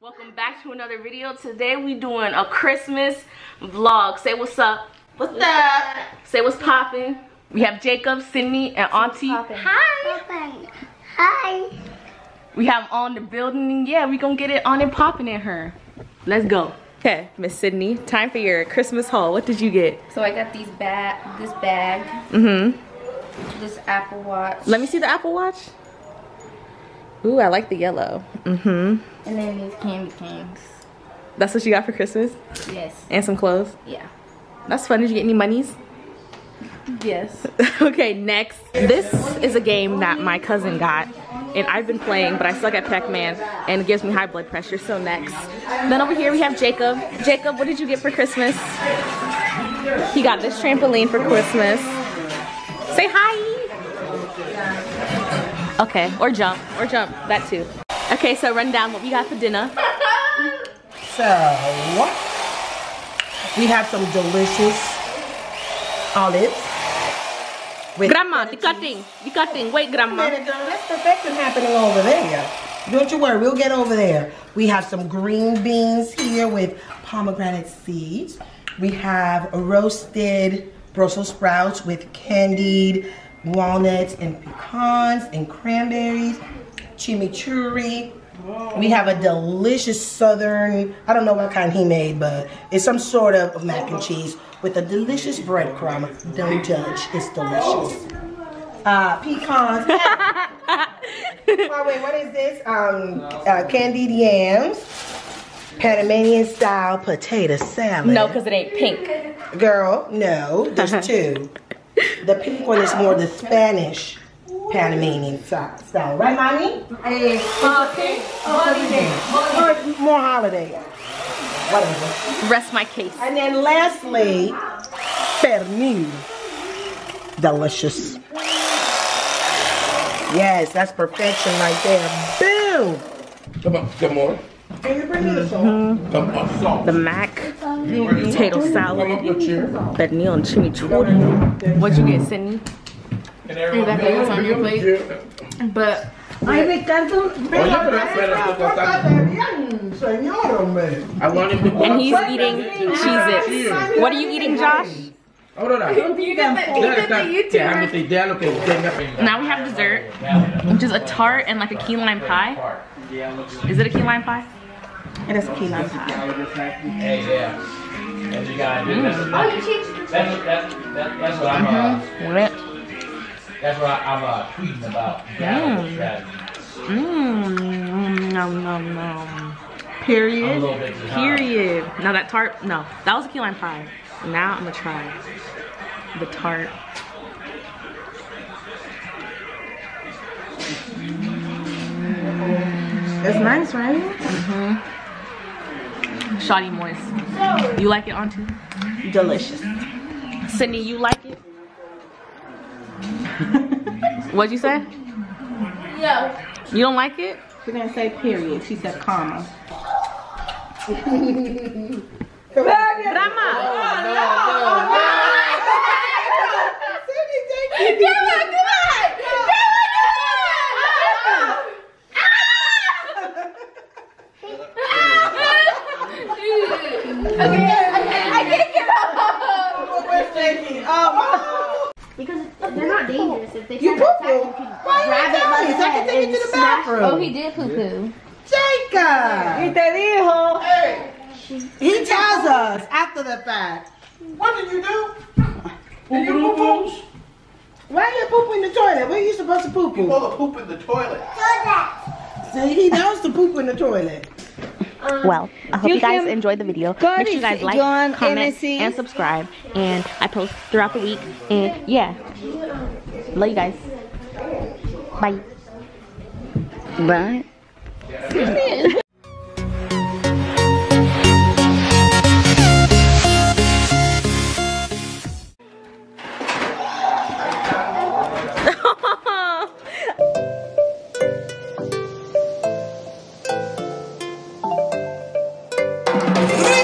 Welcome back to another video. Today we doing a Christmas vlog. Say what's up. What's up? Say what's popping. We have Jacob, Sydney, and Auntie. Hi. Hi. We have on the building. and Yeah, we gonna get it on and popping in her. Let's go. Okay, Miss Sydney, time for your Christmas haul. What did you get? So I got these bag, this bag, Mm-hmm. this Apple Watch, Let me see the Apple Watch. Ooh, I like the yellow. Mm-hmm. and then these candy canes. That's what you got for Christmas? Yes. And some clothes? Yeah. That's fun. Did you get any monies? Yes. okay, next. This is a game that my cousin got, and I've been playing, but I suck at Pac-Man, and it gives me high blood pressure, so next. Then over here we have Jacob. Jacob, what did you get for Christmas? He got this trampoline for Christmas. Say hi! Okay, or jump, or jump, that too. Okay, so run down what we got for dinner. So, we have some delicious olives. With Grandma, the cutting, the cutting. Wait, Grandma. Minute, That's perfection happening over there. Don't you worry, we'll get over there. We have some green beans here with pomegranate seeds. We have roasted Brussels sprouts with candied walnuts and pecans and cranberries, chimichurri. We have a delicious southern, I don't know what kind he made, but it's some sort of mac and cheese with a delicious breadcrumb. Don't judge, it's delicious. Uh, pecans. oh, wait, what is this? Um, uh, candied yams, Panamanian style potato salad. No, because it ain't pink. Girl, no, there's two. The pink one is more the Spanish Panamanian style, style. right, mommy? Hey, oh, holiday, holiday, or more holiday, whatever. Rest my case. And then lastly, pernil, delicious. Yes, that's perfection right there. Boom. Come on, come on. Can you bring this on? Come on, salt. The mac, potato salad, up your chair. pernil and chimichurri. What'd you get, Sydney? And everyone got things on your plate? But Ay, Ricardo, Oye, pero espera, esto está- bien, señor, hombre. I want And he's eating Cheez-Its. What are you eating, Josh? Ahora, déjame te idea lo que tenga pensado. Now we have dessert, which is a tart and like a key lime pie. Is it a key lime pie? It is a key lime pie. Hey, yeah. That's you gotta do. That's, that's, that's, that's, that's what I'm, uh, Lit. that's what I, I'm uh, tweeting about. Mm. strategy. Mmm, nom nom nom. Period. little bit behind. Period. Now that tart, no, that was a key lime pie. Now I'm gonna try the tart. It's nice, right? Shoddy moist. You like it, Auntie? Delicious. Sydney, you like it? What'd you say? no. You don't like it? She didn't say period. She said comma. Grandma! Oh, Oh, because they're not dangerous if they You try to poo poo. you. can Why grab you it by tell me? the I can take it and to the smash- bathroom. Oh, he did poo poo. Jacob! He tells us after the fact. What did you do? Did you poo poo? Why are you poop in the toilet? Where are you supposed to poop? You supposed to poop in the toilet. See, he knows to poop in the toilet. Um, well, I hope you guys enjoyed the video. Make sure you guys like, John comment, MSC. and subscribe. And I post throughout the week. And yeah, love you guys. Bye. Bye. Ура!